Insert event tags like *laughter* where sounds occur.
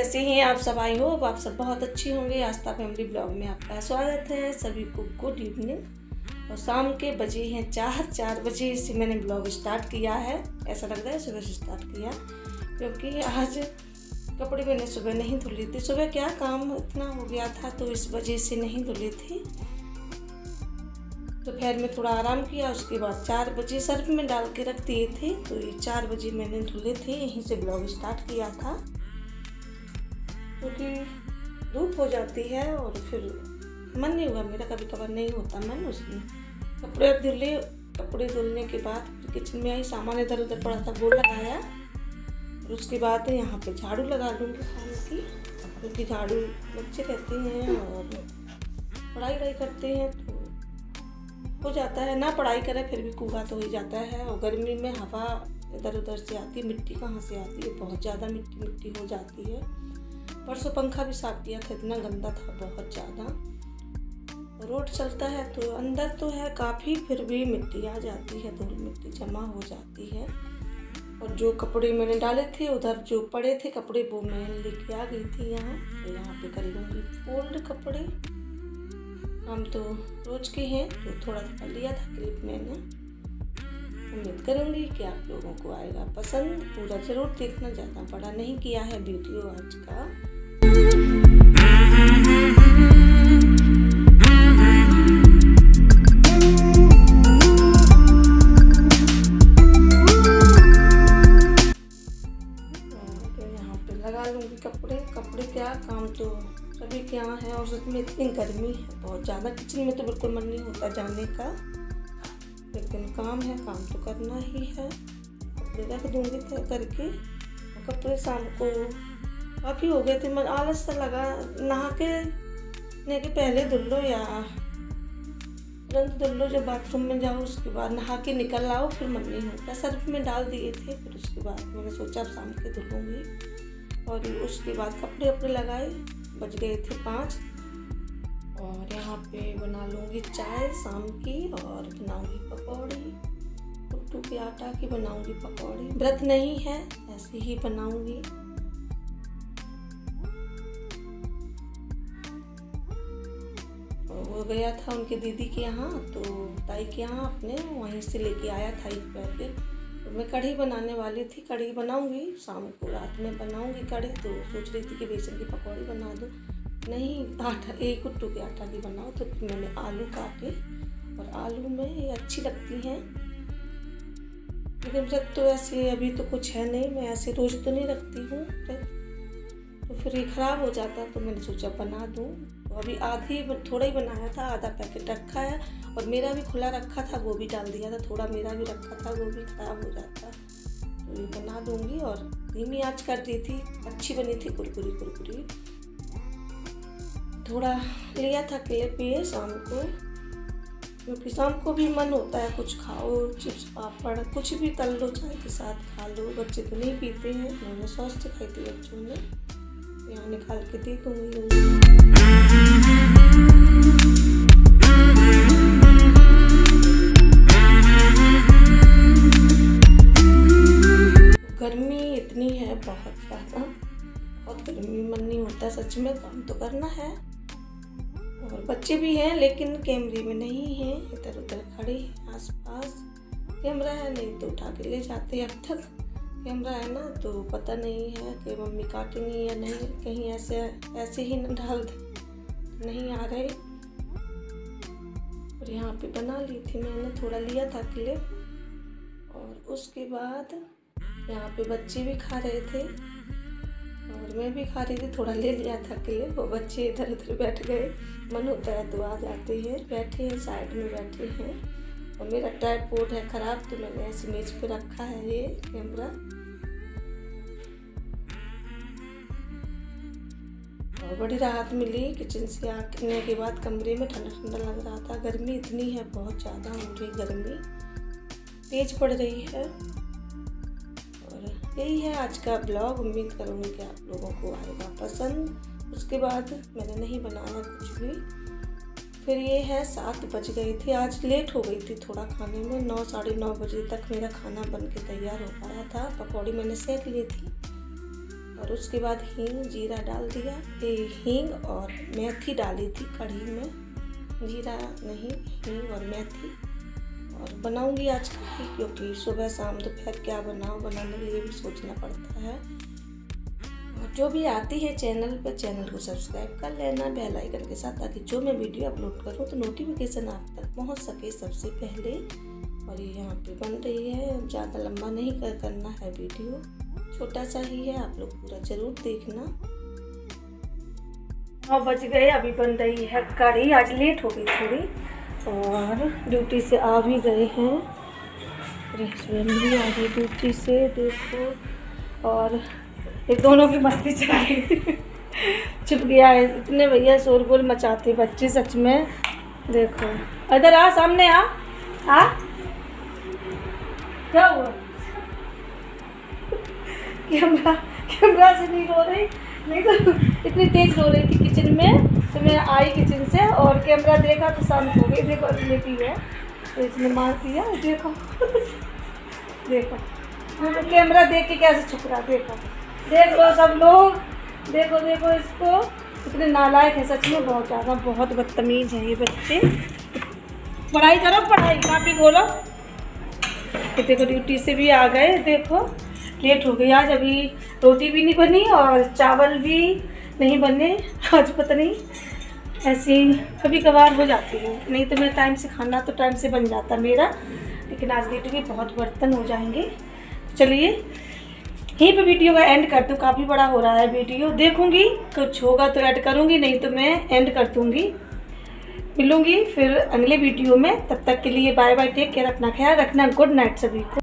हैं? आप सब आई हो आप सब बहुत अच्छी होंगे। आस्था फैमिली ब्लॉग में आपका स्वागत है। सभी को गुड इवनिंग और शाम के बजे हैं, चार चार बजे से मैंने ब्लॉग स्टार्ट किया है। ऐसा लग रहा है सुबह से स्टार्ट किया। क्योंकि आज कपड़े मैंने सुबह नहीं धुले थी। सुबह क्या काम इतना हो गया था तो इस वजह से नहीं धुली थी। दोपहर में थोड़ा आराम किया। उसके बाद चार बजे सर्फ में डाल के रख दिए थे। तो ये चार बजे मैंने धुले थे। यहीं से ब्लॉग स्टार्ट किया था। क्योंकि धूप हो जाती है और फिर मन नहीं हुआ, मेरा कभी कभार नहीं होता मन उसमें। कपड़े धुले, कपड़े धुलने के बाद किचन में आई सामान इधर उधर पड़ा था, वो लगाया। और उसके बाद यहाँ पे झाड़ू लगा लूँगी खाने की। क्योंकि झाड़ू बच्चे रहते हैं और पढ़ाई वढ़ाई करते हैं तो हो जाता है। ना पढ़ाई करें, फिर भी कूड़ा तो हो ही जाता है। और गर्मी में हवा इधर उधर से आती है, मिट्टी कहाँ से आती है? बहुत ज़्यादा मिट्टी मिट्टी हो जाती है। परसों पंखा भी साफ़ किया था, इतना गंदा था बहुत ज़्यादा। रोड चलता है तो अंदर तो है काफ़ी, फिर भी मिट्टी आ जाती है, धूल मिट्टी जमा हो जाती है। और जो कपड़े मैंने डाले थे, उधर जो पड़े थे कपड़े, वो मैं लेके आ गई थी यहाँ। तो यहाँ पे कर लूँगी फोल्ड कपड़े। हम तो रोज के हैं तो थोड़ा सा लिया था क्लिप मैंने। उम्मीद करूँगी कि आप लोगों को आएगा पसंद। पूरा ज़रूर देखना, ज़्यादा बड़ा नहीं किया है वीडियो आज का। काम तो सभी के यहाँ है, और उसमें इतनी गर्मी है बहुत ज़्यादा। किचन में तो बिल्कुल मन नहीं होता जाने का, लेकिन काम है, काम तो करना ही है। कपड़े रख दूँगी तय करके कपड़े शाम को काफ़ी हो गए थे। मन आलस सा लगा, नहा के ने के पहले धुल लो या तुरंत धुल लो। जब बाथरूम में जाओ, उसके बाद नहा के निकल आओ, फिर मन नहीं होता। सर्फ में डाल दिए थे, फिर उसके बाद मैंने सोचा अब शाम के धुलूँगी। और उसके बाद कपड़े अपने लगाए बज गए थे पाँच। और यहाँ पे बना लूँगी चाय शाम की और बनाऊँगी पकौड़ी। कुट्टू के आटा की बनाऊँगी पकौड़ी। व्रत नहीं है, ऐसे ही बनाऊँगी। वो गया था उनके दीदी के यहाँ तो ताई के यहाँ अपने, वहीं से लेके आया था एक पैकेट। तो मैं कढ़ी बनाने वाली थी, कढ़ी बनाऊँगी, शाम को रात में बनाऊँगी कढ़ी तो सोच रही थी कि बेसन की पकौड़ी बना दो। नहीं, आटा, एक कुट्टू के आटा की बनाओ तो मैंने आलू काटे, और आलू में ये अच्छी लगती हैं। लेकिन व्रत तो ऐसे, अभी तो कुछ है नहीं, मैं ऐसे रोज तो नहीं रखती हूँ तो फिर ये ख़राब हो जाता तो मैंने सोचा बना दूँ। तो अभी आधी थोड़ा ही बनाया था, आधा पैकेट रखा है और मेरा भी खुला रखा था, गोभी डाल दिया था, थोड़ा मेरा भी रखा था, वो भी ख़राब हो जाता। तो ये बना दूँगी और धीमी आँच कर दी थी, अच्छी बनी थी, कुरकुरी कुरकुरी। थोड़ा लिया था क्लिप पिए शाम को, क्योंकि शाम को भी मन होता है कुछ खाओ, चिप्स, पापड़, कुछ भी तल लो, चाय के साथ खा लो। बच्चे तो नहीं पीते हैं, उन्होंने स्वस्थ खाई थी बच्चों ने। यहाँ निकाल के दे दूँगी। गर्मी इतनी है बहुत ज़्यादा बहुत गर्मी मन नहीं होता सच में, काम तो करना है। और बच्चे भी हैं, लेकिन कैमरे में नहीं हैं इधर उधर खड़े हैं, आसपास। कैमरा है, नहीं तो उठा के ले जाते अब तक। कैमरा है ना तो पता नहीं है कि मम्मी काटेंगी या नहीं। कहीं ऐसे ऐसे ही न दे नहीं आ रहे। और यहाँ पे बना ली थी मैंने, थोड़ा लिया था क्लिप। और उसके बाद यहाँ पे बच्चे भी खा रहे थे। और मैं भी खा रही थी, थोड़ा ले लिया था क्लिप। वो बच्चे इधर उधर बैठ गए। मन होता है तो आ जाते हैं। बैठे हैं, साइड में बैठे हैं। और मेरा ट्राईपोर्ट है ख़राब तो मैंने ऐसे मेज पे रखा है ये कैमरा और बड़ी राहत मिली किचन से आने के बाद कमरे में ठंडा ठंडा लग रहा था। गर्मी इतनी है, बहुत ज़्यादा हो रही गर्मी। तेज पड़ रही है। और यही है आज का ब्लॉग उम्मीद करूँगी कि आप लोगों को आएगा पसंद। उसके बाद मैंने नहीं बनाया कुछ भी। फिर ये है, सात बज गई थी। आज लेट हो गई थी थोड़ा खाने में। नौ, साढ़े नौ बजे तक मेरा खाना बन के तैयार हो पाया था। पकौड़ी मैंने सेक ली थी और उसके बाद हींग, जीरा डाल दिया। ये हींग और मेथी डाली थी कढ़ी में। जीरा नहीं, हींग और मेथी। और बनाऊँगी आज कढ़ी, क्योंकि सुबह शाम दोपहर क्या बनाऊँ, बनाने के लिए भी सोचना पड़ता है। जो भी आती है चैनल पर, चैनल को सब्सक्राइब कर लेना, बेल आइकन के साथ, ताकि जो मैं वीडियो अपलोड करूँ तो नोटिफिकेशन आप तक पहुँच सके सबसे पहले। और ये यहाँ पे बन रही है। ज़्यादा लंबा नहीं कर, करना है वीडियो। छोटा सा ही है, आप लोग पूरा ज़रूर देखना। हाँ बज गए, अभी बन रही है कढ़ी आज लेट हो गई थोड़ी। और ड्यूटी से आ भी गए हैं। रेस्टोरेंट भी आ गई ड्यूटी से, देखो। और एक दोनों की मस्ती चली। छुप गया है। इतने भैया शोरगुल मचाते, बच्चे सच में। देखो। इधर आ, सामने आ। आ। क्या हुआ? कैमरा कैमरा से नहीं रो रही। नहीं तो इतनी तेज रो रही थी किचन में। तो मैं आई किचन से और कैमरा देखा तो शांत हो गई। देखो लेटी है। तो इसने मार दिया। देखो। *laughs* देखो। कैमरा देख के कैसे छुप रहा देखो। देख सब लोग, देखो देखो इसको। इतने नालायक है, सच में बहुत ज़्यादा, बहुत बदतमीज है ये बच्चे। पढ़ाई करो, पढ़ाई, काफ़ी खोलो ये देखो ड्यूटी से भी आ गए, देखो। लेट हो गई, आज अभी रोटी भी नहीं बनी और चावल भी नहीं बने, आज पता नहीं। ऐसे कभी कभार हो जाती है। नहीं तो मेरा टाइम से खाना तो टाइम से बन जाता मेरा, लेकिन आज लेट गई बहुत बर्तन हो जाएँगे। चलिए यहीं पे वीडियो का एंड कर दूँ, काफ़ी बड़ा हो रहा है वीडियो। देखूँगी, कुछ होगा तो ऐड करूँगी, नहीं तो मैं एंड कर दूँगी। मिलूँगी फिर अगले वीडियो में, तब तक के लिए बाय बाय टेक केयर अपना ख्याल रखना गुड नाइट सभी को।